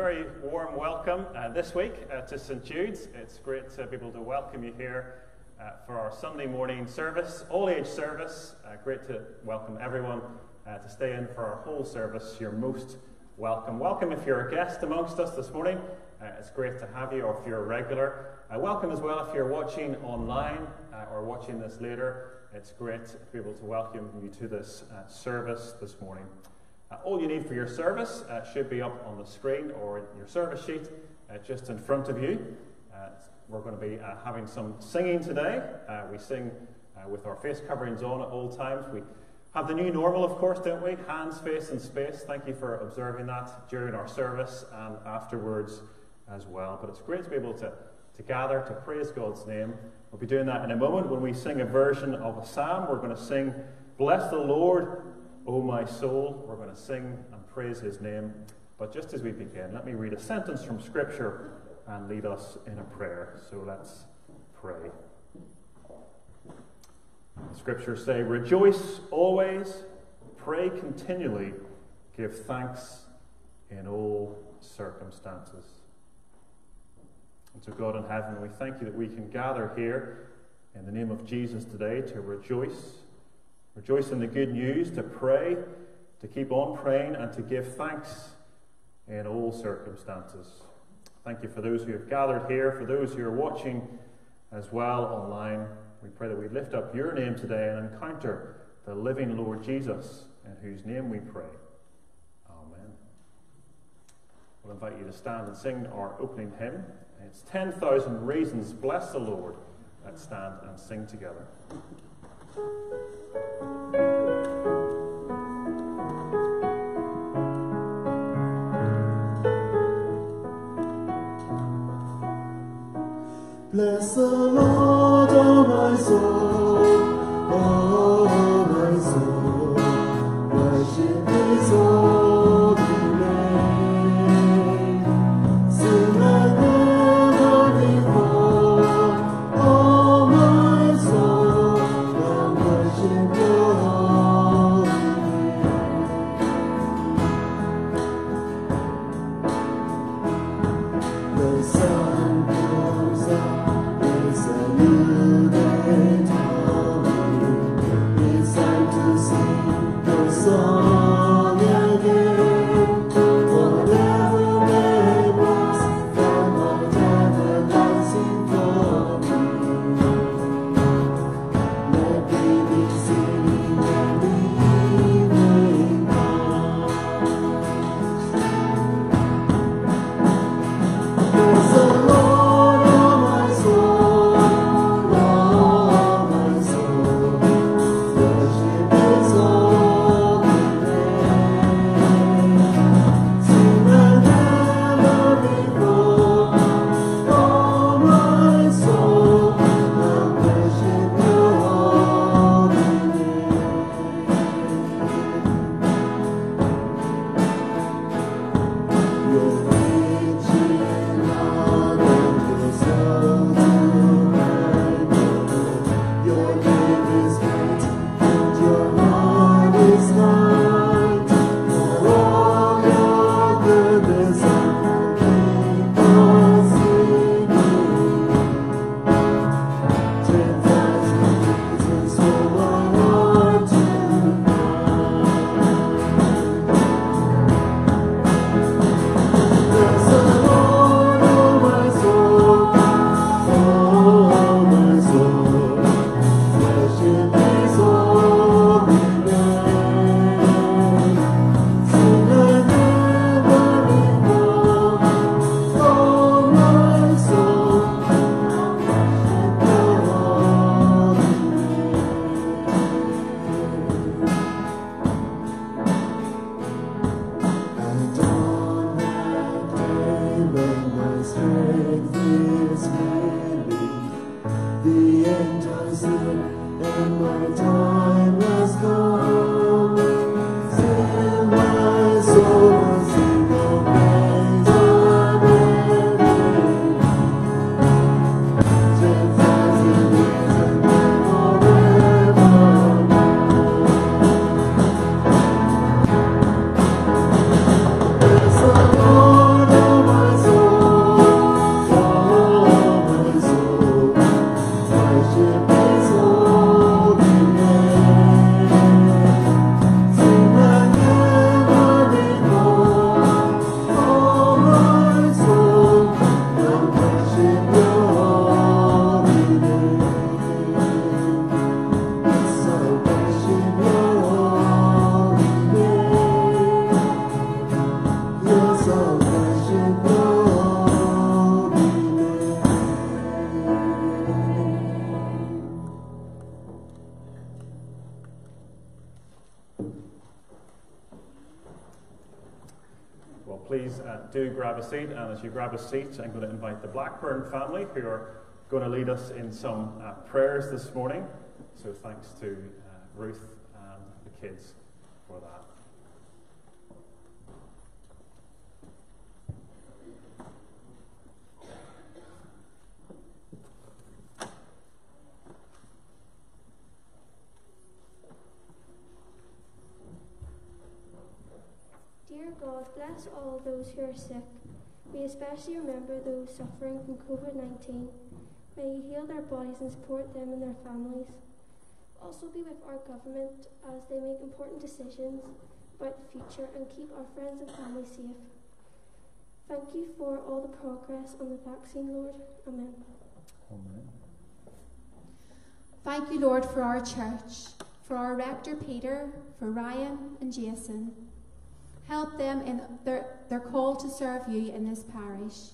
very warm welcome uh, this week uh, to St. Jude's. It's great to be able to welcome you here uh, for our Sunday morning service, all age service. Uh, great to welcome everyone uh, to stay in for our whole service. You're most welcome. Welcome if you're a guest amongst us this morning. It's great to have you, or if you're a regular. welcome as well if you're watching online or watching this later. It's great to be able to welcome you to this service this morning. Uh, all you need for your service uh, should be up on the screen or in your service sheet uh, just in front of you. Uh, we're going to be uh, having some singing today. Uh, we sing with our face coverings on at all times. We have the new normal, of course, don't we? Hands, face, and space. Thank you for observing that during our service and afterwards as well. But it's great to be able to, to gather to praise God's name. We'll be doing that in a moment when we sing a version of a psalm. We're going to sing, Bless the Lord. O my soul, we're going to sing and praise his name. But just as we begin, let me read a sentence from Scripture and lead us in a prayer. So let's pray. The scriptures say, Rejoice always, pray continually, give thanks in all circumstances. And to God in heaven, we thank you that we can gather here in the name of Jesus today to rejoice Rejoice in the good news, to pray, to keep on praying, and to give thanks in all circumstances. Thank you for those who have gathered here, for those who are watching as well online. We pray that we lift up your name today and encounter the living Lord Jesus, in whose name we pray. Amen. We'll invite you to stand and sing our opening hymn. It's 10,000 Reasons. Bless the Lord. Let's stand and sing together. You grab a seat, I'm going to invite the Blackburn family who are going to lead us in some uh, prayers this morning. So thanks to uh, Ruth and the kids for that. Dear God, bless all those who are sick. We especially remember those suffering from COVID 19. May you heal their bodies and support them and their families. Also be with our government as they make important decisions about the future and keep our friends and family safe. Thank you for all the progress on the vaccine, Lord. Amen. Amen. Thank you, Lord, for our church, for our rector Peter, for Ryan and Jason. Help them in their, their call to serve you in this parish.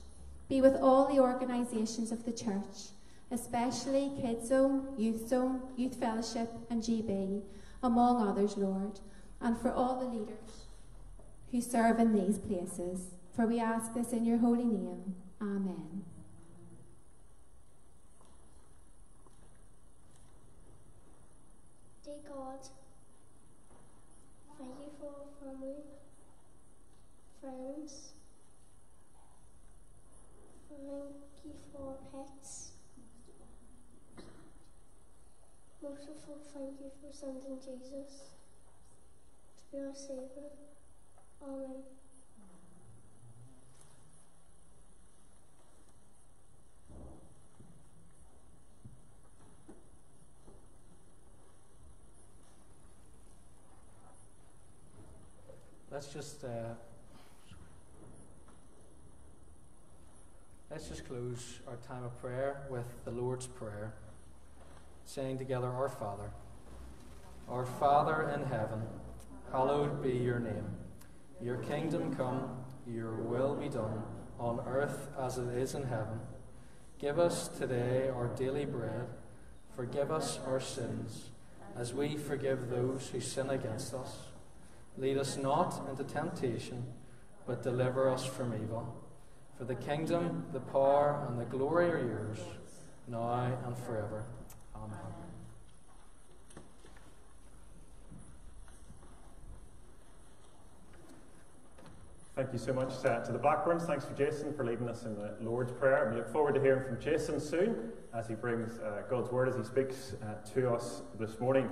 Be with all the organisations of the church, especially Kids Zone, Youth Zone, Youth Fellowship, and GB, among others, Lord, and for all the leaders who serve in these places. For we ask this in your holy name. Amen. Dear God, thank you for family, friends. Thank you for pets. Most of all, thank you for sending Jesus to be our Saviour. Amen. Let's just uh, let's just close our time of prayer with the Lord's Prayer, saying together, "Our Father, our Father in heaven, hallowed be your name. Your kingdom come. Your will be done on earth as it is in heaven. Give us today our daily bread. Forgive us our sins, as we forgive those who sin against us." Lead us not into temptation, but deliver us from evil. For the kingdom, the power, and the glory are yours, now and forever. Amen. Thank you so much uh, to the Blackburns. Thanks for Jason for leading us in the Lord's Prayer. We look forward to hearing from Jason soon as he brings uh, God's Word as he speaks uh, to us this morning.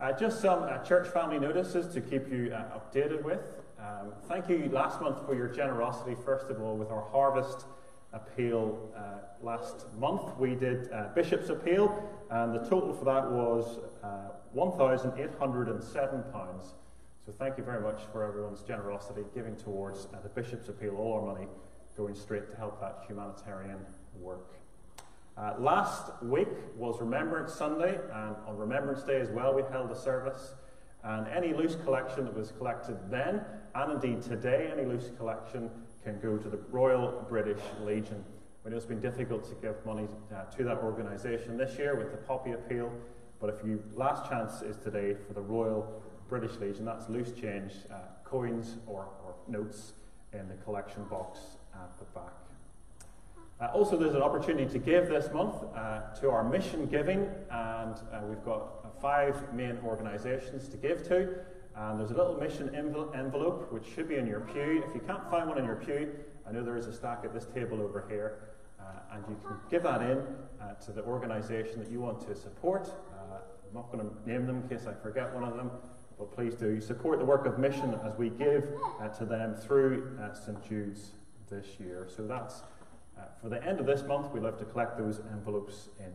Uh, just some uh, church family notices to keep you uh, updated with. Um, thank you last month for your generosity, first of all, with our harvest appeal uh, last month. We did uh, Bishop's appeal, and the total for that was uh, £1,807. So thank you very much for everyone's generosity giving towards uh, the Bishop's appeal, all our money going straight to help that humanitarian work. Uh, last week was Remembrance Sunday, and on Remembrance Day as well, we held a service. And any loose collection that was collected then, and indeed today, any loose collection can go to the Royal British Legion. We know it's been difficult to give money uh, to that organisation this year with the Poppy Appeal, but if you last chance is today for the Royal British Legion, that's loose change, uh, coins or, or notes in the collection box at the back. Uh, also, there's an opportunity to give this month uh, to our mission giving, and uh, we've got uh, five main organisations to give to. And there's a little mission envel- envelope which should be in your pew. If you can't find one in your pew, I know there is a stack at this table over here, uh, and you can give that in uh, to the organisation that you want to support. I'm not going to name them in case I forget one of them, but please do support the work of mission as we give to them through St Jude's this year. So that's uh, for the end of this month, we'll have to collect those envelopes in.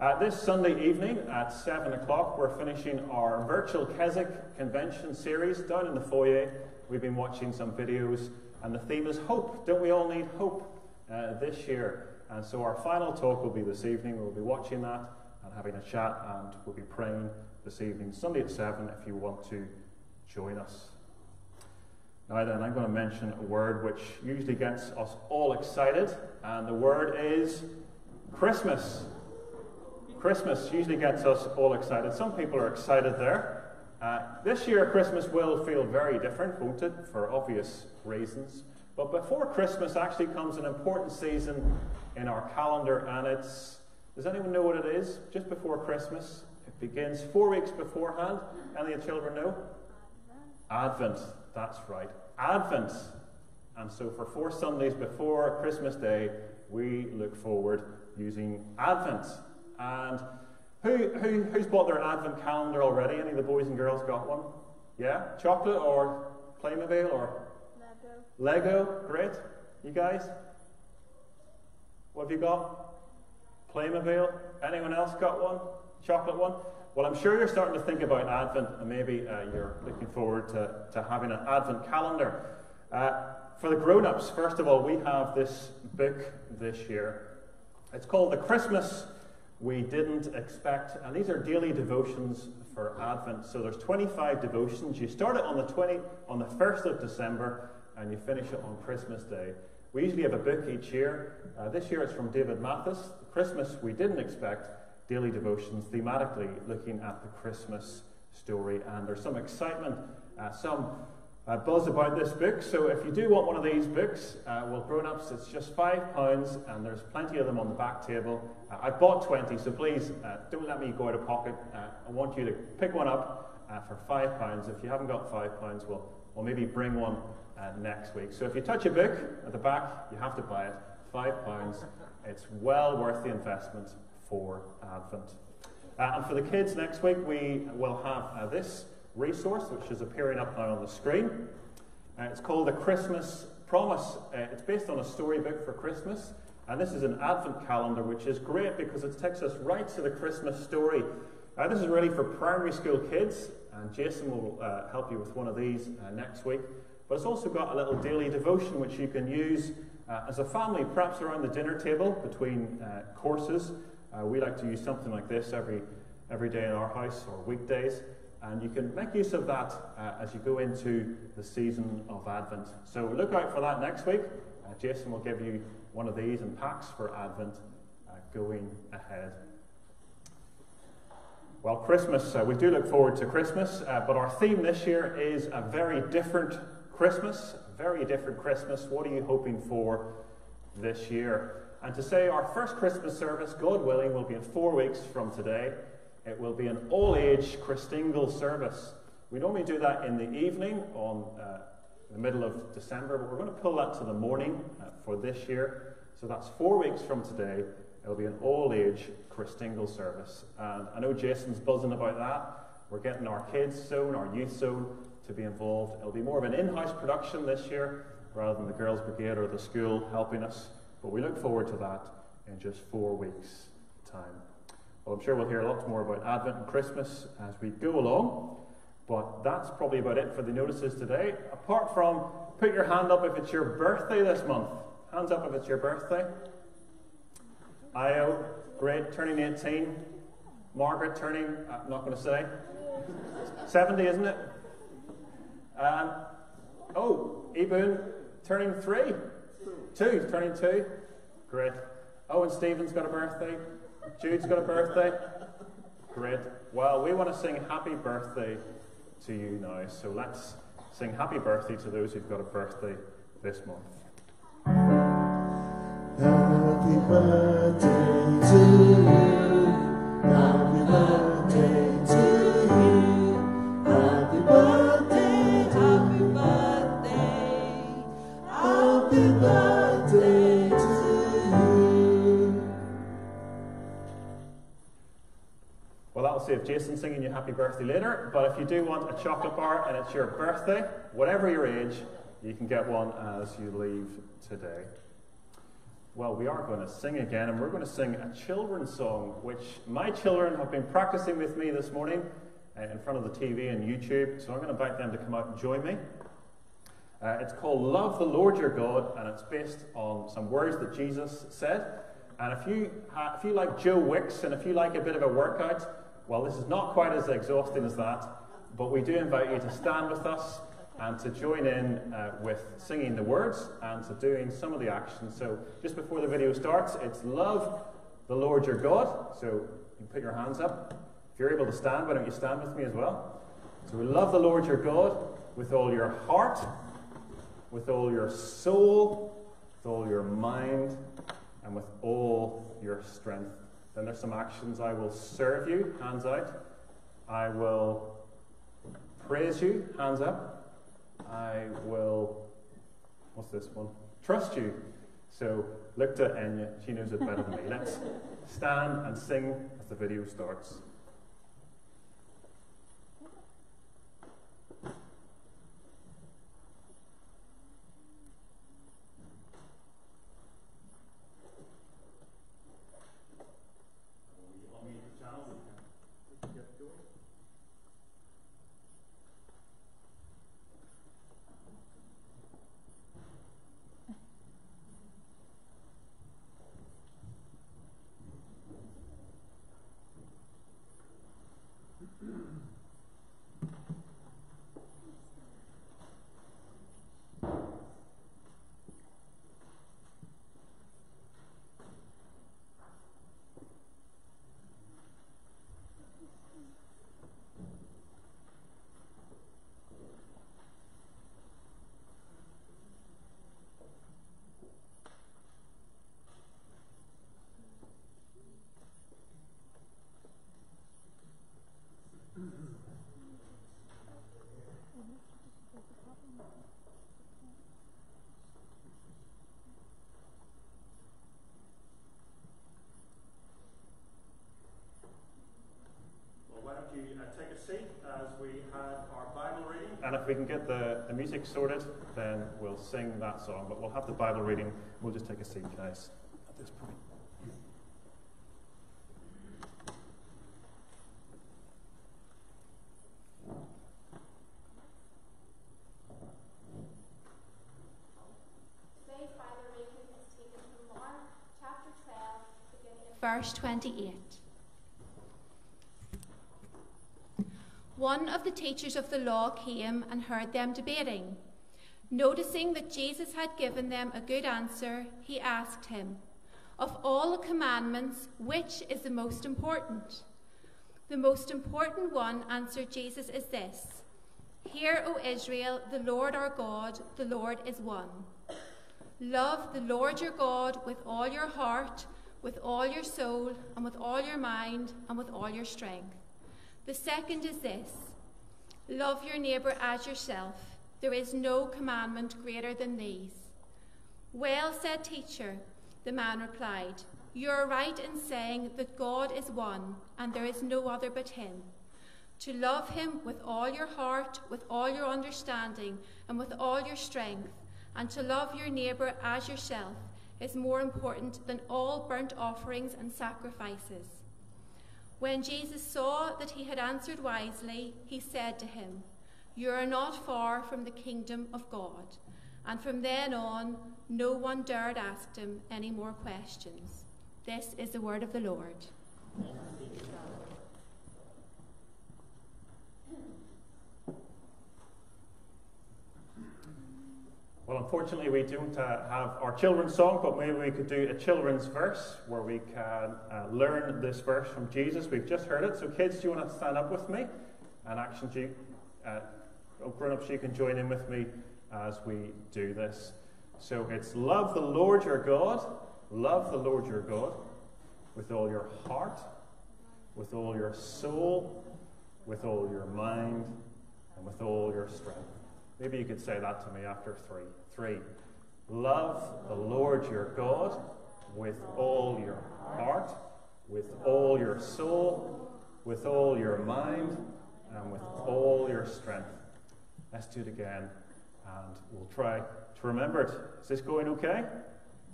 Uh, this Sunday evening at 7 o'clock, we're finishing our virtual Keswick convention series down in the foyer. We've been watching some videos, and the theme is hope. Don't we all need hope uh, this year? And so our final talk will be this evening. We'll be watching that and having a chat, and we'll be praying this evening, Sunday at 7, if you want to join us. Now, then, I'm going to mention a word which usually gets us all excited, and the word is Christmas. Christmas usually gets us all excited. Some people are excited there. Uh, this year, Christmas will feel very different, won't it, for obvious reasons. But before Christmas actually comes an important season in our calendar, and it's does anyone know what it is? Just before Christmas. It begins four weeks beforehand. Any of the children know? Advent. That's right. Advent. And so for four Sundays before Christmas Day, we look forward using Advent. And who, who, who's bought their Advent calendar already? Any of the boys and girls got one? Yeah? Chocolate or Playmobil or Lego? Lego? Great. You guys? What have you got? Playmobil? Anyone else got one? Chocolate one? Well, I'm sure you're starting to think about Advent, and maybe uh, you're looking forward to, to having an Advent calendar. Uh, for the grown ups, first of all, we have this book this year. It's called The Christmas We Didn't Expect, and these are daily devotions for Advent. So there's 25 devotions. You start it on the 20, on the 1st of December, and you finish it on Christmas Day. We usually have a book each year. Uh, this year it's from David Mathis, The Christmas We Didn't Expect, daily devotions, thematically looking at the Christmas story. And there's some excitement, uh, some uh, buzz about this book. So if you do want one of these books, uh, well, grown ups, it's just five pounds, and there's plenty of them on the back table. Uh, I bought 20, so please uh, don't let me go out of pocket. Uh, I want you to pick one up for five pounds. If you haven't got five pounds, we'll, we'll maybe bring one next week. So if you touch a book at the back, you have to buy it. Five pounds. It's well worth the investment for Advent. and for the kids next week, we will have this resource, which is appearing up now on the screen. Uh, it's called The Christmas Promise. Uh, it's based on a storybook for Christmas. And this is an Advent calendar, which is great because it takes us right to the Christmas story. Uh, this is really for primary school kids, and Jason will uh, help you with one of these uh, next week. But it's also got a little daily devotion which you can use uh, as a family, perhaps around the dinner table between courses. We like to use something like this every, every day in our house or weekdays. And you can make use of that uh, as you go into the season of Advent. So look out for that next week. Uh, Jason will give you one of these in packs for Advent uh, going ahead. Well, Christmas, uh, we do look forward to Christmas, uh, but our theme this year is a very different Christmas. Very different Christmas. What are you hoping for this year? And to say our first Christmas service, God willing, will be in four weeks from today. It will be an all age Christingle service. We normally do that in the evening on uh, the middle of December, but we're going to pull that to the morning uh, for this year. So that's four weeks from today. It'll be an all age Christingle service. And I know Jason's buzzing about that. We're getting our kids zone, our youth zone to be involved. It'll be more of an in house production this year rather than the Girls Brigade or the school helping us. But we look forward to that in just four weeks' time. Well, I'm sure we'll hear lots more about Advent and Christmas as we go along, but that's probably about it for the notices today. Apart from put your hand up if it's your birthday this month. Hands up if it's your birthday. Io, great, turning 18. Margaret turning, I'm not going to say. 70, isn't it? Um, oh, Eboon turning three. Two, turning two. Great. Owen Stevens got a birthday. Jude's got a birthday. Great. Well, we want to sing happy birthday to you now. So let's sing happy birthday to those who've got a birthday this month. Happy birthday to Jason singing you happy birthday later. But if you do want a chocolate bar and it's your birthday, whatever your age, you can get one as you leave today. Well, we are going to sing again, and we're going to sing a children's song, which my children have been practicing with me this morning uh, in front of the TV and YouTube. So I'm going to invite them to come out and join me. Uh, it's called Love the Lord Your God, and it's based on some words that Jesus said. And if you, uh, if you like Joe Wicks and if you like a bit of a workout, well, this is not quite as exhausting as that, but we do invite you to stand with us and to join in uh, with singing the words and to doing some of the actions. So, just before the video starts, it's love the Lord your God. So, you put your hands up. If you're able to stand, why don't you stand with me as well? So we love the Lord your God with all your heart, with all your soul, with all your mind, and with all your strength. Then there's some actions. I will serve you, hands out. I will praise you, hands up. I will, what's this one? Trust you. So look to Enya, she knows it better than me. Let's stand and sing as the video starts. and if we can get the, the music sorted, then we'll sing that song. But we'll have the Bible reading. We'll just take a seat, guys, at this point. Verse 28. One of the teachers of the law came and heard them debating. Noticing that Jesus had given them a good answer, he asked him, Of all the commandments, which is the most important? The most important one, answered Jesus, is this Hear, O Israel, the Lord our God, the Lord is one. Love the Lord your God with all your heart, with all your soul, and with all your mind, and with all your strength. The second is this love your neighbour as yourself. There is no commandment greater than these. Well said, teacher, the man replied. You are right in saying that God is one, and there is no other but Him. To love Him with all your heart, with all your understanding, and with all your strength, and to love your neighbour as yourself is more important than all burnt offerings and sacrifices. When Jesus saw that he had answered wisely, he said to him, You are not far from the kingdom of God. And from then on, no one dared ask him any more questions. This is the word of the Lord. Well, unfortunately, we don't uh, have our children's song, but maybe we could do a children's verse where we can uh, learn this verse from Jesus. We've just heard it. So, kids, do you want to stand up with me? And action, you, uh, grown ups, you can join in with me as we do this. So, it's love the Lord your God, love the Lord your God with all your heart, with all your soul, with all your mind, and with all your strength. Maybe you could say that to me after three. Three. Love the Lord your God with all your heart, with all your soul, with all your mind, and with all your strength. Let's do it again, and we'll try to remember it. Is this going okay?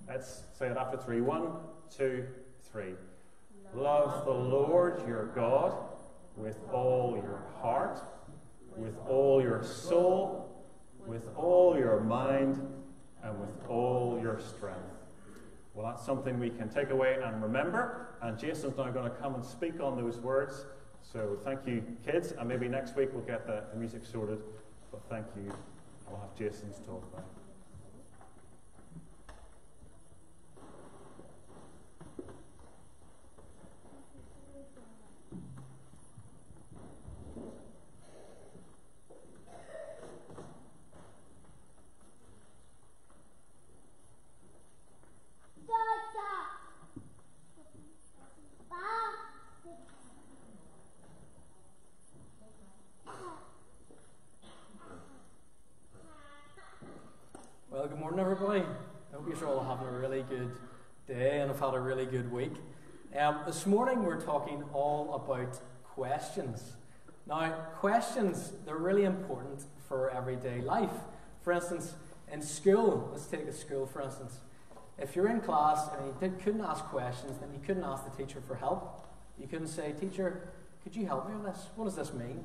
Let's say it after three. One, two, three. Love the Lord your God with all your heart, with all your soul, with all your mind, and with all your strength. Well, that's something we can take away and remember. And Jason's now going to come and speak on those words. So thank you, kids. And maybe next week we'll get the, the music sorted. But thank you. We'll have Jason's talk now. Good week. Um, this morning we're talking all about questions. Now, questions, they're really important for everyday life. For instance, in school, let's take a school for instance. If you're in class and you did, couldn't ask questions, then you couldn't ask the teacher for help. You couldn't say, Teacher, could you help me with this? What does this mean?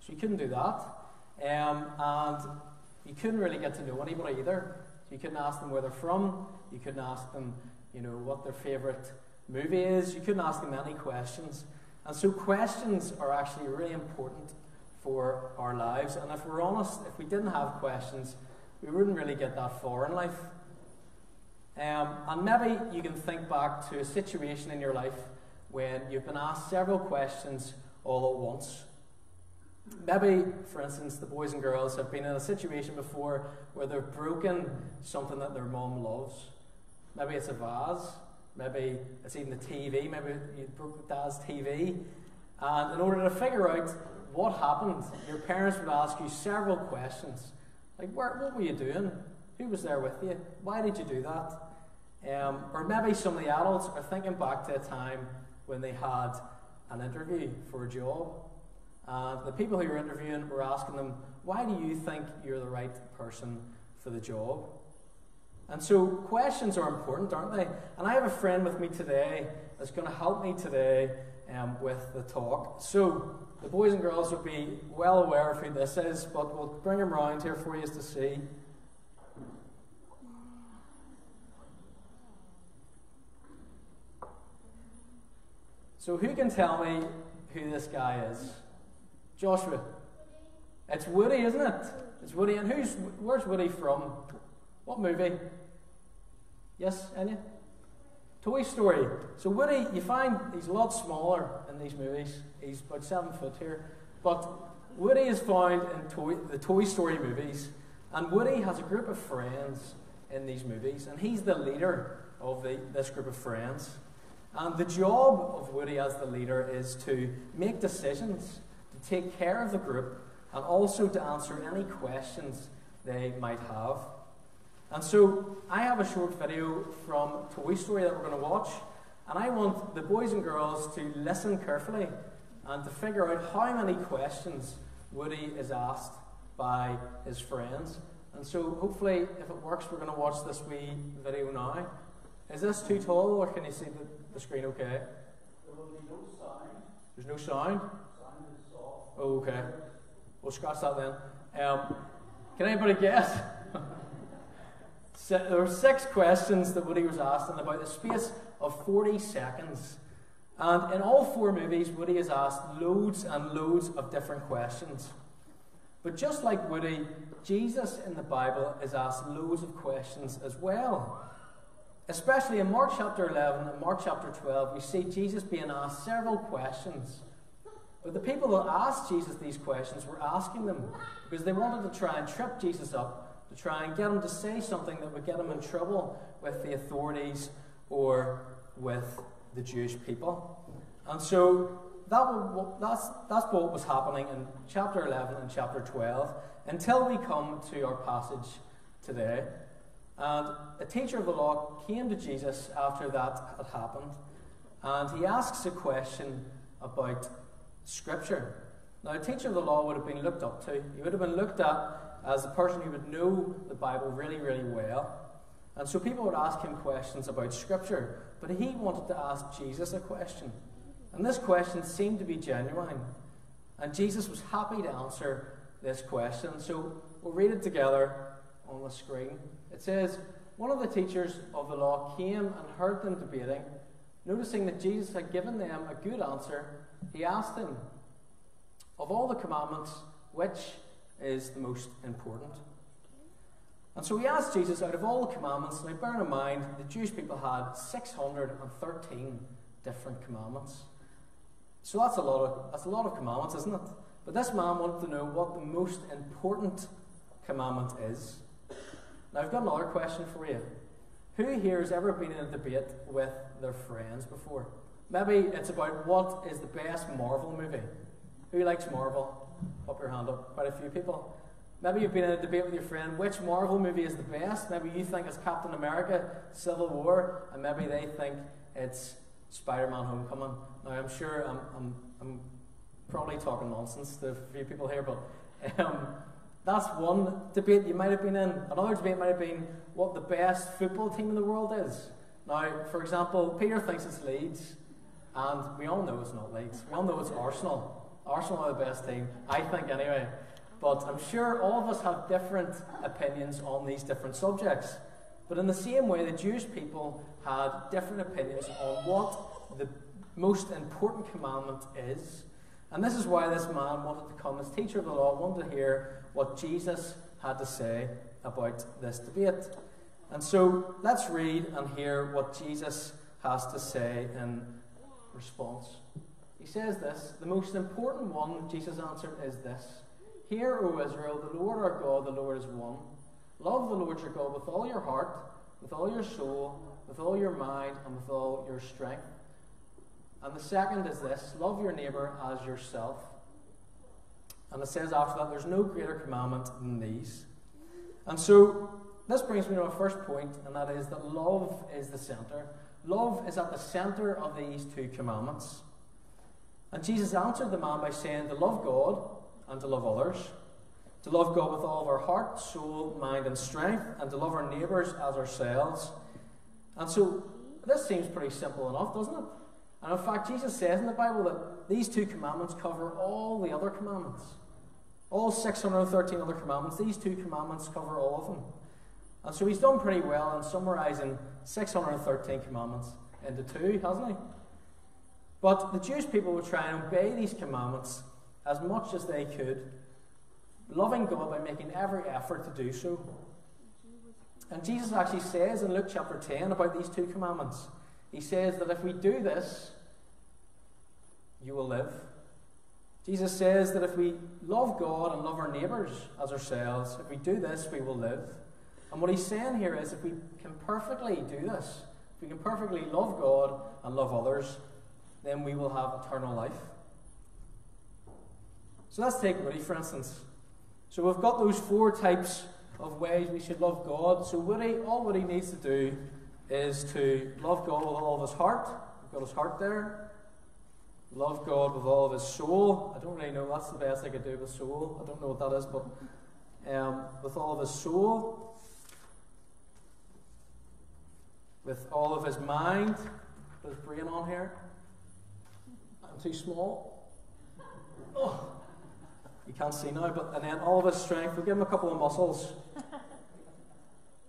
So you couldn't do that. Um, and you couldn't really get to know anybody either. You couldn't ask them where they're from. You couldn't ask them, you know, what their favourite movie is. You couldn't ask them any questions. And so questions are actually really important for our lives. And if we're honest, if we didn't have questions, we wouldn't really get that far in life. Um, and maybe you can think back to a situation in your life when you've been asked several questions all at once. Maybe, for instance, the boys and girls have been in a situation before where they've broken something that their mom loves. Maybe it's a vase, maybe it's even the TV, maybe you broke dad's TV. And in order to figure out what happened, your parents would ask you several questions. Like, where, what were you doing? Who was there with you? Why did you do that? Um, or maybe some of the adults are thinking back to a time when they had an interview for a job. And the people who were interviewing were asking them, Why do you think you're the right person for the job? And so questions are important, aren't they? And I have a friend with me today that's going to help me today um, with the talk. So the boys and girls will be well aware of who this is, but we'll bring him round here for you to see. So who can tell me who this guy is? Joshua. It's Woody, isn't it? It's Woody. And who's where's Woody from? What movie? Yes, any? Toy Story. So Woody, you find he's a lot smaller in these movies. He's about seven foot here. But Woody is found in toy, the Toy Story movies. And Woody has a group of friends in these movies. And he's the leader of the, this group of friends. And the job of Woody as the leader is to make decisions, to take care of the group, and also to answer any questions they might have. And so I have a short video from Toy Story that we're going to watch, and I want the boys and girls to listen carefully and to figure out how many questions Woody is asked by his friends. And so hopefully, if it works, we're going to watch this wee video now. Is this too tall, or can you see the, the screen okay? There will be no sound. There's no sound? Sound is soft. Oh, okay. We'll scratch that then. Um, can anybody guess? There were six questions that Woody was asked in about the space of 40 seconds. And in all four movies, Woody is asked loads and loads of different questions. But just like Woody, Jesus in the Bible is asked loads of questions as well. Especially in Mark chapter 11 and Mark chapter 12, we see Jesus being asked several questions. But the people that asked Jesus these questions were asking them because they wanted to try and trip Jesus up, to try and get him to say something that would get him in trouble with the authorities or with the Jewish people. And so that will, that's, that's what was happening in chapter 11 and chapter 12 until we come to our passage today. And a teacher of the law came to Jesus after that had happened, and he asks a question about Scripture. Now, a teacher of the law would have been looked up to. He would have been looked at as a person who would know the Bible really, really well. And so people would ask him questions about Scripture, but he wanted to ask Jesus a question. And this question seemed to be genuine. And Jesus was happy to answer this question. So we'll read it together on the screen. It says, One of the teachers of the law came and heard them debating. Noticing that Jesus had given them a good answer, he asked him, Of all the commandments, which is the most important? And so he asked Jesus, out of all the commandments, now bear in mind, the Jewish people had 613 different commandments. So that's a lot of, that's a lot of commandments, isn't it? But this man wanted to know what the most important commandment is. Now, I've got another question for you. Who here has ever been in a debate with their friends before? Maybe it's about what is the best Marvel movie. Who likes Marvel? Up your hand up. Quite a few people. Maybe you've been in a debate with your friend which Marvel movie is the best. Maybe you think it's Captain America Civil War, and maybe they think it's Spider Man Homecoming. Now, I'm sure I'm, I'm, I'm probably talking nonsense to a few people here, but um, that's one debate you might have been in. Another debate might have been what the best football team in the world is. Now, for example, Peter thinks it's Leeds, and we all know it's not Leeds. We all know it's Arsenal. Arsenal are the best team, I think, anyway. But I'm sure all of us have different opinions on these different subjects. But in the same way, the Jewish people had different opinions on what the most important commandment is. And this is why this man wanted to come as teacher of the law, wanted to hear what Jesus had to say about this debate. And so let's read and hear what Jesus has to say in response. He says this The most important one, Jesus answered, is this Hear, O Israel, the Lord our God, the Lord is one. Love the Lord your God with all your heart, with all your soul, with all your mind, and with all your strength. And the second is this love your neighbour as yourself. And it says after that, there's no greater commandment than these. And so, this brings me to my first point, and that is that love is the centre. Love is at the centre of these two commandments. And Jesus answered the man by saying to love God and to love others, to love God with all of our heart, soul, mind, and strength, and to love our neighbours as ourselves. And so, this seems pretty simple enough, doesn't it? And in fact, Jesus says in the Bible that these two commandments cover all the other commandments. All 613 other commandments, these two commandments cover all of them. And so he's done pretty well in summarizing 613 commandments into two, hasn't he? But the Jewish people would try and obey these commandments as much as they could, loving God by making every effort to do so. And Jesus actually says in Luke chapter 10 about these two commandments. He says that if we do this, you will live. Jesus says that if we love God and love our neighbours as ourselves, if we do this, we will live. And what he's saying here is if we can perfectly do this, if we can perfectly love God and love others, then we will have eternal life. So let's take Woody, for instance. So we've got those four types of ways we should love God. So Woody, all Woody needs to do is to love God with all of his heart. We've got his heart there. Love God with all of his soul. I don't really know. That's the best I could do with soul. I don't know what that is, but um, with all of his soul, with all of his mind. His brain on here. I'm too small. Oh, you can't see now, but and then all of his strength. We'll give him a couple of muscles.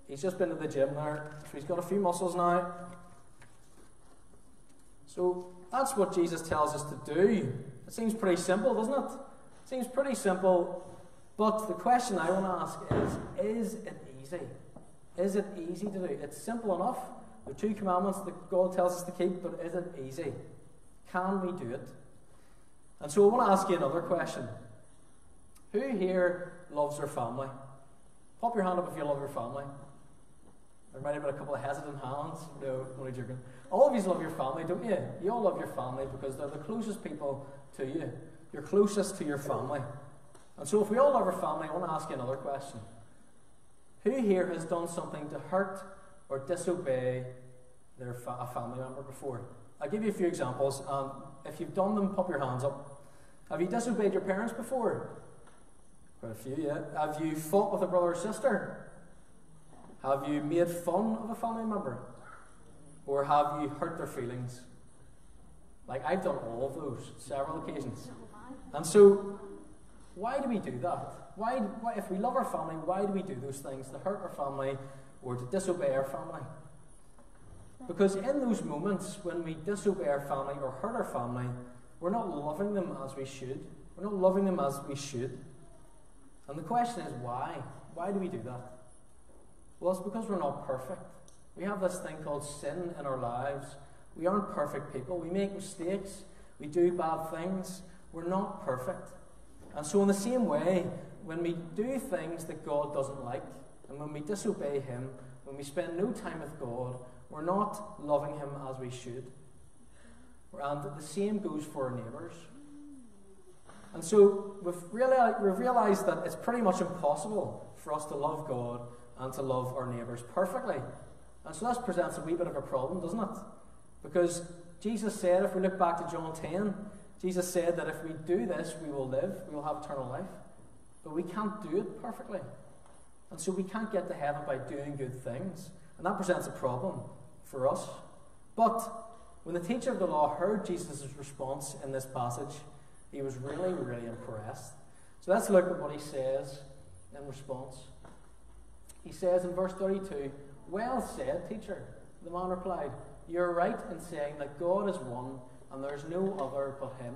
He's just been to the gym there, so he's got a few muscles now. So that's what Jesus tells us to do. It seems pretty simple, doesn't it? It seems pretty simple, but the question I want to ask is: Is it easy? Is it easy to do? It's simple enough. The two commandments that God tells us to keep, but is it easy? Can we do it? And so I want to ask you another question. Who here loves their family? Pop your hand up if you love your family. There might have been a couple of hesitant hands. No, only joking. All of you love your family, don't you? You all love your family because they're the closest people to you. You're closest to your family. And so, if we all love our family, I want to ask you another question. Who here has done something to hurt or disobey their fa- a family member before? I'll give you a few examples. Um, if you've done them, pop your hands up. Have you disobeyed your parents before? Quite a few, yeah. Have you fought with a brother or sister? Have you made fun of a family member? Or have you hurt their feelings? Like, I've done all of those, several occasions. And so, why do we do that? Why, why, if we love our family, why do we do those things? To hurt our family or to disobey our family? Because in those moments when we disobey our family or hurt our family, we're not loving them as we should. We're not loving them as we should. And the question is why? Why do we do that? Well, it's because we're not perfect. We have this thing called sin in our lives. We aren't perfect people. We make mistakes. We do bad things. We're not perfect. And so, in the same way, when we do things that God doesn't like, and when we disobey Him, when we spend no time with God, we're not loving Him as we should. And the same goes for our neighbours. And so we've, reali- we've realized that it's pretty much impossible for us to love God and to love our neighbours perfectly. And so that presents a wee bit of a problem, doesn't it? Because Jesus said, if we look back to John 10, Jesus said that if we do this, we will live, we will have eternal life. But we can't do it perfectly. And so we can't get to heaven by doing good things. And that presents a problem for us. But when the teacher of the law heard Jesus' response in this passage, he was really, really impressed. So let's look at what he says in response. He says in verse 32, Well said, teacher. The man replied, You're right in saying that God is one and there is no other but Him.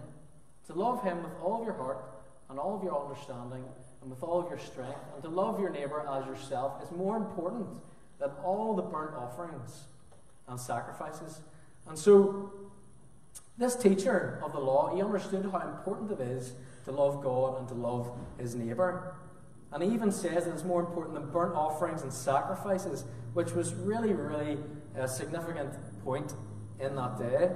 To love Him with all of your heart and all of your understanding and with all of your strength, and to love your neighbour as yourself is more important than all the burnt offerings and sacrifices. And so, this teacher of the law, he understood how important it is to love God and to love his neighbour. And he even says that it's more important than burnt offerings and sacrifices, which was really, really a significant point in that day.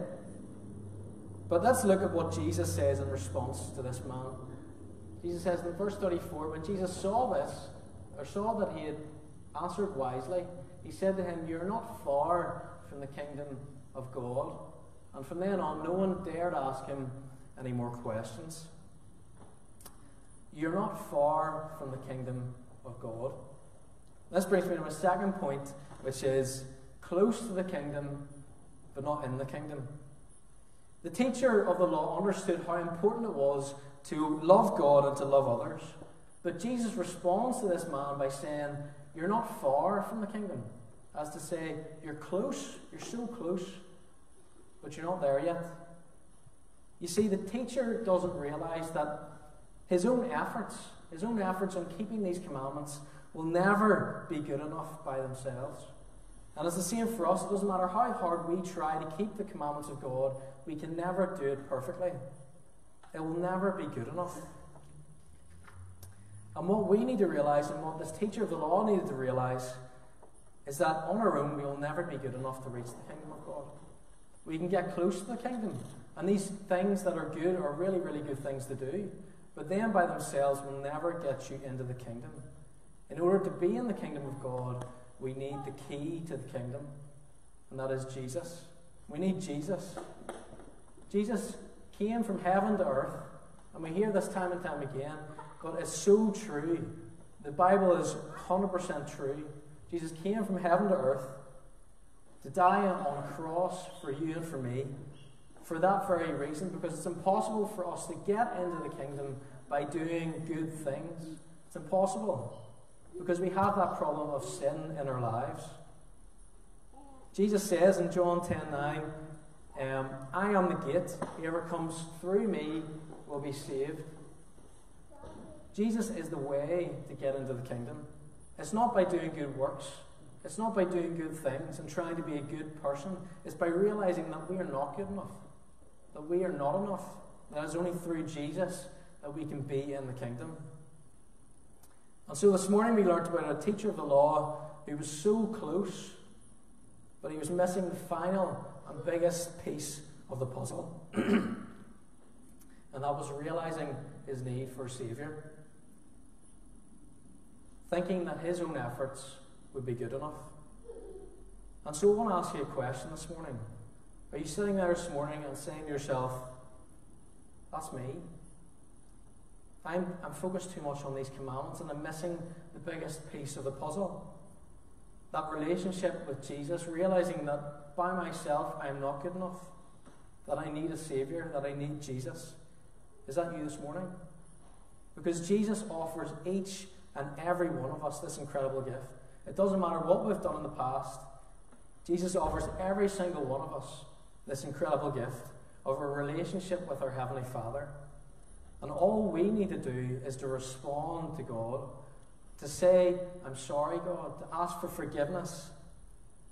But let's look at what Jesus says in response to this man. Jesus says in verse 34 when Jesus saw this, or saw that he had answered wisely, he said to him, You're not far from the kingdom of God. And from then on, no one dared ask him any more questions. You're not far from the kingdom of God. This brings me to my second point, which is close to the kingdom, but not in the kingdom. The teacher of the law understood how important it was to love God and to love others. But Jesus responds to this man by saying, You're not far from the kingdom. As to say, You're close, you're so close, but you're not there yet. You see, the teacher doesn't realize that his own efforts, his own efforts on keeping these commandments, will never be good enough by themselves. And it's the same for us. It doesn't matter how hard we try to keep the commandments of God, we can never do it perfectly. It will never be good enough. And what we need to realize, and what this teacher of the law needed to realize, is that on our own we will never be good enough to reach the kingdom of God. We can get close to the kingdom, and these things that are good are really, really good things to do. But them by themselves will never get you into the kingdom. In order to be in the kingdom of God, we need the key to the kingdom, and that is Jesus. We need Jesus. Jesus came from heaven to earth, and we hear this time and time again, but it's so true. The Bible is 100% true. Jesus came from heaven to earth to die on a cross for you and for me for that very reason, because it's impossible for us to get into the kingdom by doing good things. It's impossible because we have that problem of sin in our lives. Jesus says in John 10 9, um, I am the gate. Whoever comes through me will be saved. Jesus is the way to get into the kingdom. It's not by doing good works. It's not by doing good things and trying to be a good person. It's by realizing that we are not good enough. That we are not enough. That it's only through Jesus that we can be in the kingdom. And so this morning we learned about a teacher of the law who was so close, but he was missing the final and biggest piece of the puzzle. and that was realizing his need for a Saviour. Thinking that his own efforts would be good enough. And so I want to ask you a question this morning. Are you sitting there this morning and saying to yourself, That's me? I'm, I'm focused too much on these commandments and I'm missing the biggest piece of the puzzle. That relationship with Jesus, realizing that by myself I am not good enough, that I need a Saviour, that I need Jesus. Is that you this morning? Because Jesus offers each and every one of us this incredible gift. It doesn't matter what we've done in the past, Jesus offers every single one of us this incredible gift of a relationship with our Heavenly Father. And all we need to do is to respond to God, to say, I'm sorry, God, to ask for forgiveness,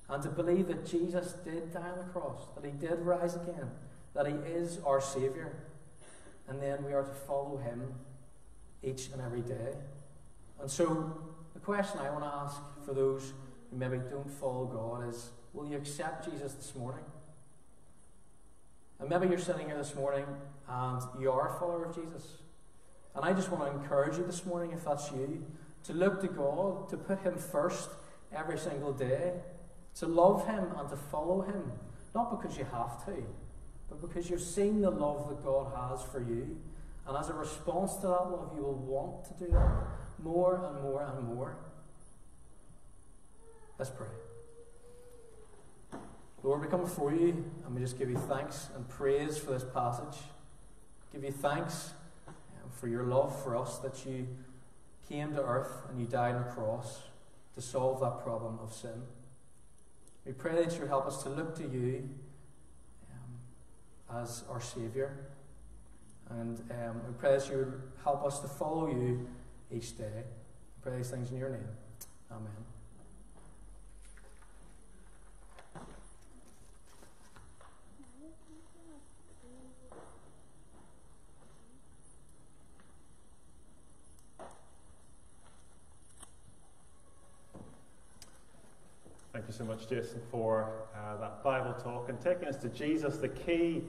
and to believe that Jesus did die on the cross, that He did rise again, that He is our Saviour. And then we are to follow Him each and every day. And so, the question I want to ask for those who maybe don't follow God is Will you accept Jesus this morning? And maybe you're sitting here this morning and you are a follower of Jesus. And I just want to encourage you this morning, if that's you, to look to God, to put Him first every single day, to love Him and to follow Him. Not because you have to, but because you've seen the love that God has for you. And as a response to that love, you will want to do that more and more and more. Let's pray. Lord, we come before you and we just give you thanks and praise for this passage. Give you thanks um, for your love for us, that you came to earth and you died on a cross to solve that problem of sin. We pray that you help us to look to you um, as our Saviour. And um, we pray that you help us to follow you each day. We pray these things in your name. Amen. Thank you so much, Jason, for uh, that Bible talk and taking us to Jesus, the key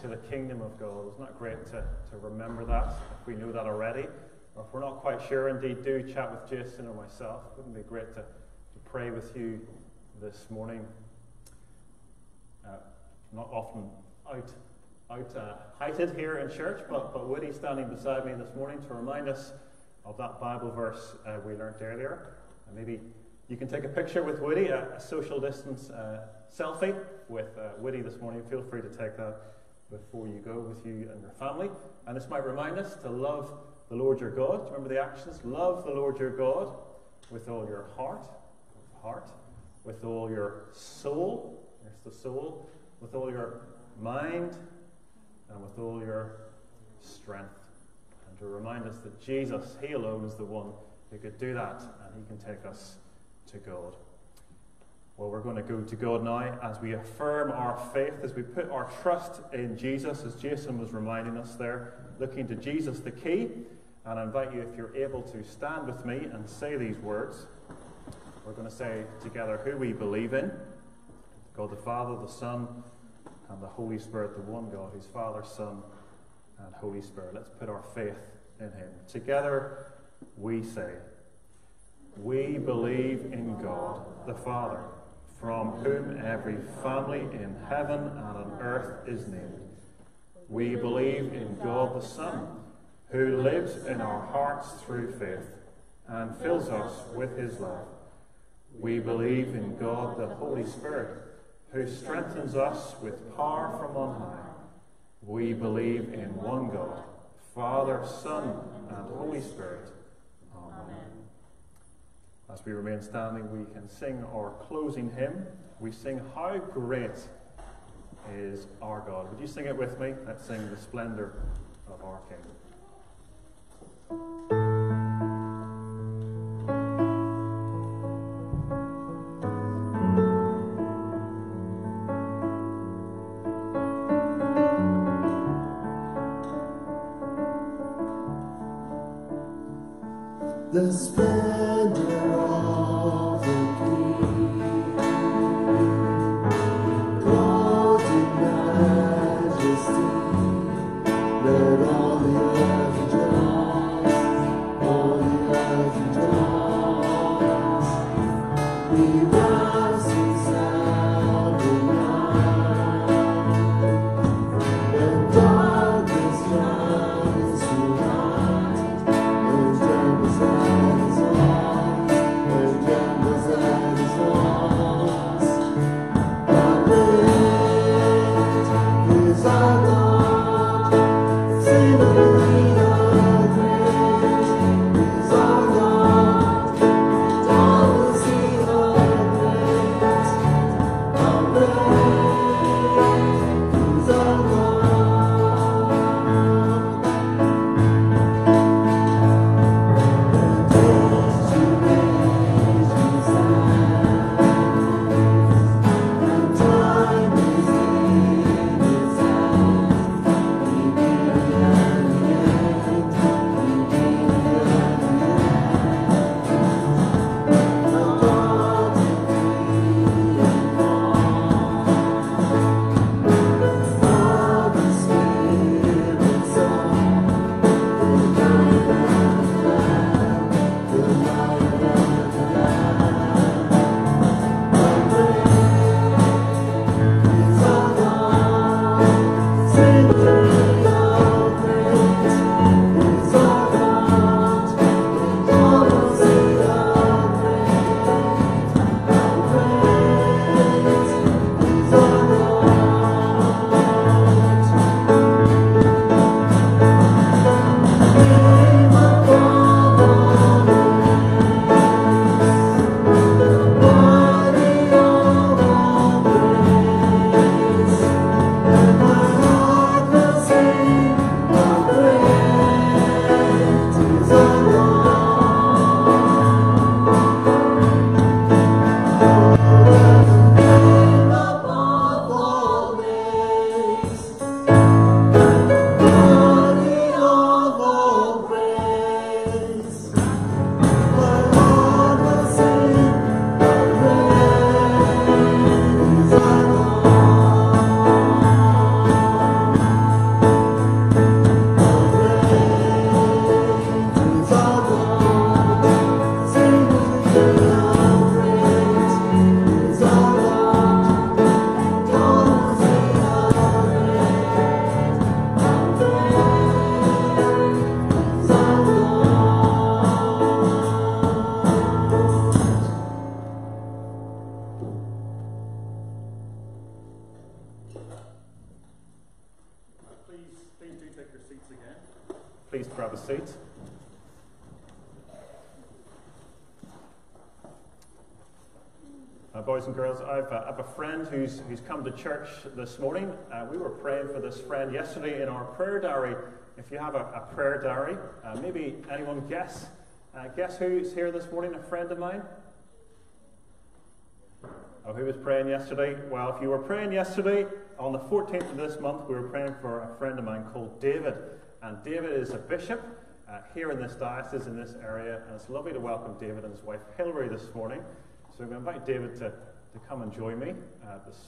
to the kingdom of God. Isn't that great to, to remember that if we know that already? If we're not quite sure, indeed, do chat with Jason or myself. Wouldn't it be great to, to pray with you this morning? Uh, not often out, out uh, heighted here in church, but, but Woody standing beside me this morning to remind us of that Bible verse uh, we learnt earlier. And maybe you can take a picture with Woody, a, a social distance uh, selfie with uh, Woody this morning. Feel free to take that before you go with you and your family. And this might remind us to love the Lord your God. Remember the actions? Love the Lord your God with all your heart, heart, with all your soul. There's the soul. With all your mind and with all your strength. And to remind us that Jesus, He alone, is the one who could do that, and He can take us to God. Well, we're going to go to God now as we affirm our faith, as we put our trust in Jesus, as Jason was reminding us there, looking to Jesus, the key. And I invite you, if you're able to, stand with me and say these words. We're going to say together who we believe in God the Father, the Son, and the Holy Spirit, the one God who's Father, Son, and Holy Spirit. Let's put our faith in Him. Together we say, We believe in God the Father, from whom every family in heaven and on earth is named. We believe in God the Son, who lives in our hearts through faith and fills us with His love. We believe in God the Holy Spirit, who strengthens us with power from on high. We believe in one God, Father, Son, and Holy Spirit. Amen. As we remain standing, we can sing our closing hymn. We sing, How Great is Our God. Would you sing it with me? Let's sing the splendor of our King. The who's, who's come to church this morning. Uh, we were praying for this friend yesterday in our prayer diary. If you have a, a prayer diary, uh, maybe anyone guess? Uh, guess who's here this morning? A friend of mine? Oh, who was praying yesterday? Well, if you were praying yesterday, on the 14th of this month, we were praying for a friend of mine called David. And David is a bishop uh, here in this diocese, in this area. And it's lovely to welcome David and his wife Hilary this morning. So I'm going to invite David to, to come and join me uh, this,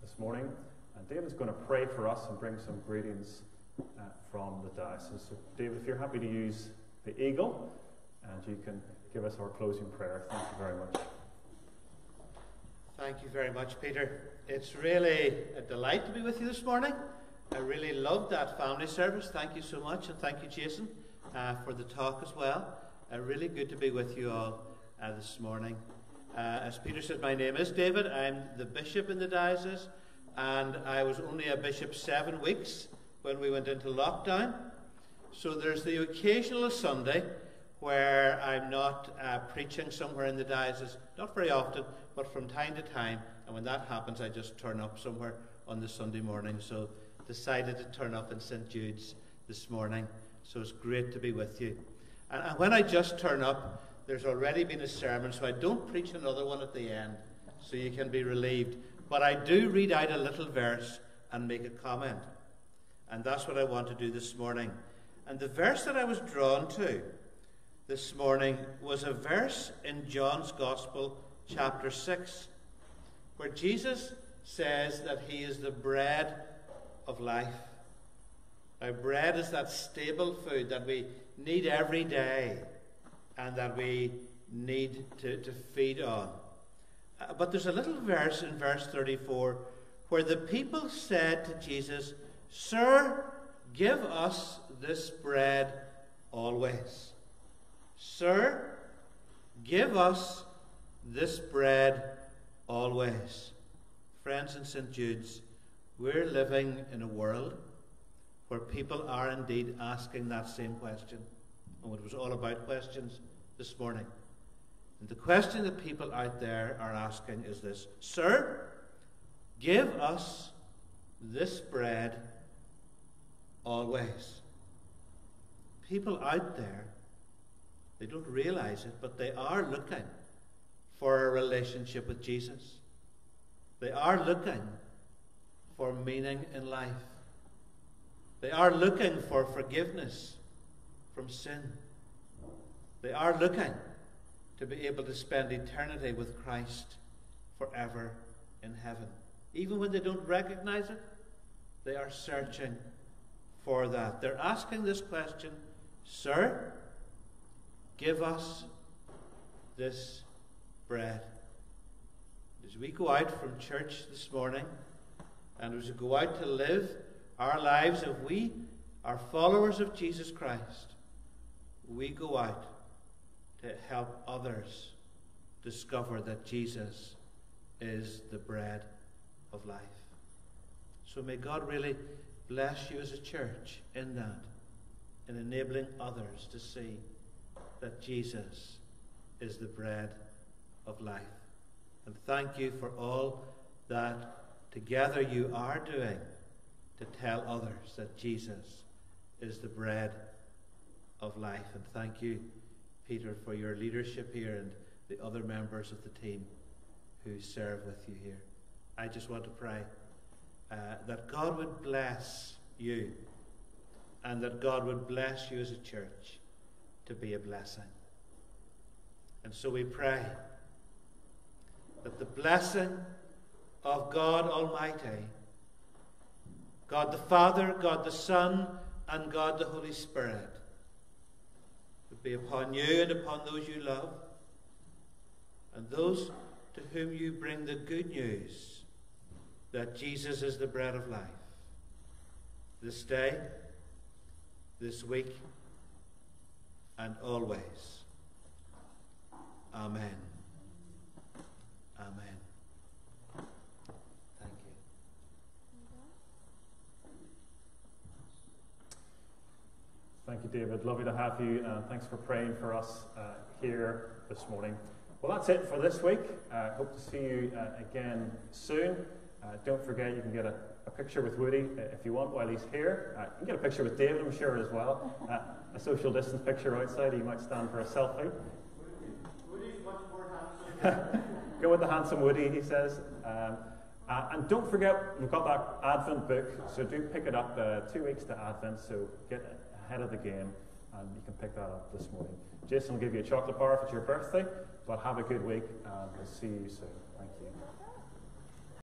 this morning. And David's going to pray for us and bring some greetings uh, from the diocese. So, David, if you're happy to use the eagle, and you can give us our closing prayer. Thank you very much. Thank you very much, Peter. It's really a delight to be with you this morning. I really loved that family service. Thank you so much, and thank you, Jason, uh, for the talk as well. Uh, really good to be with you all uh, this morning. Uh, as Peter said, my name is David. I'm the bishop in the diocese, and I was only a bishop seven weeks when we went into lockdown. So there's the occasional Sunday where I'm not uh, preaching somewhere in the diocese, not very often, but from time to time. And when that happens, I just turn up somewhere on the Sunday morning. So decided to turn up in St Jude's this morning. So it's great to be with you. And, and when I just turn up, there's already been a sermon, so I don't preach another one at the end, so you can be relieved. But I do read out a little verse and make a comment. And that's what I want to do this morning. And the verse that I was drawn to this morning was a verse in John's Gospel, chapter 6, where Jesus says that he is the bread of life. Now, bread is that stable food that we need every day and that we need to, to feed on. Uh, but there's a little verse in verse 34 where the people said to Jesus, Sir, give us this bread always. Sir, give us this bread always. Friends in St. Jude's, we're living in a world where people are indeed asking that same question. And it was all about questions this morning. And the question that people out there are asking is this Sir, give us this bread always. People out there, they don't realize it, but they are looking for a relationship with Jesus. They are looking for meaning in life. They are looking for forgiveness from sin. They are looking to be able to spend eternity with Christ forever in heaven. Even when they don't recognize it, they are searching for that. They're asking this question Sir, give us this bread. As we go out from church this morning, and as we go out to live our lives, if we are followers of Jesus Christ, we go out to help others discover that Jesus is the bread of life. So may God really bless you as a church in that, in enabling others to see that Jesus is the bread of life. And thank you for all that together you are doing to tell others that Jesus is the bread of life. And thank you, Peter, for your leadership here and the other members of the team who serve with you here. I just want to pray uh, that God would bless you and that God would bless you as a church to be a blessing. And so we pray that the blessing of God Almighty, God the Father, God the Son, and God the Holy Spirit be upon you and upon those you love, and those to whom you bring the good news that Jesus is the bread of life. This day, this week, and always. Amen. Thank you. Thank you, David. Lovely to have you, and thanks for praying for us uh, here this morning. Well, that's it for this week. Uh, hope to see you uh, again soon. Uh, don't forget, you can get a, a picture with Woody uh, if you want while he's here. Uh, you can get a picture with David, I'm sure, as well. A social distance picture outside. He might stand for a selfie. Woody's much more handsome. Go with the handsome Woody, he says. Um, uh, and don't forget, we've got that Advent book, so do pick it up. Uh, two weeks to Advent, so get ahead of the game, and you can pick that up this morning. Jason will give you a chocolate bar if it's your birthday, but have a good week, and we'll see you soon.